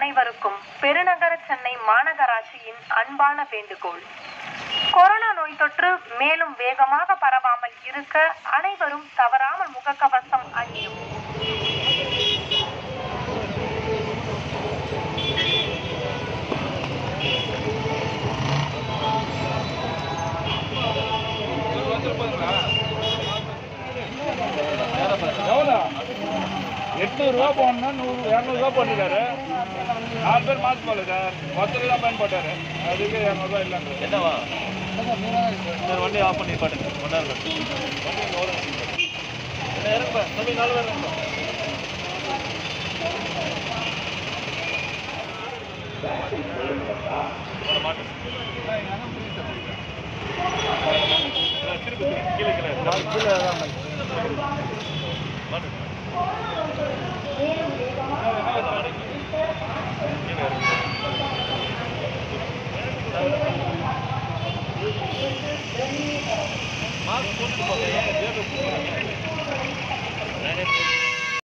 அனைவருக்கும் பெருநகர சென்னை மாநகராட்சியின் அன்பான வேண்டுகோள். கொரோனா நோய் தொற்று மேலும் வேகமாக பரவாமல் இருக்க அனைவரும் தவறாமல் முகக்கவசம் எட்நூறுரூவா போடணும்னா நூறு இரநூறுவா போட்டிருக்காரு. நாலு பேர் மாஸ்க் போடல சார். ஒருத்தர் தான் பயன் போட்டாரு. அதுக்கு இரநூறுவா இல்லைங்க என்னவா? சார் வண்டி ஆஃப் பண்ணி பாட்டுங்க ஒன் ஹவர் வண்டி இங்கே வரும் என்ன இறங்குப்பா தம்பி நாலு பேர் இறங்குப்பா திருப்பி கீழே கீழே மாட்டு. よろしくお願いします。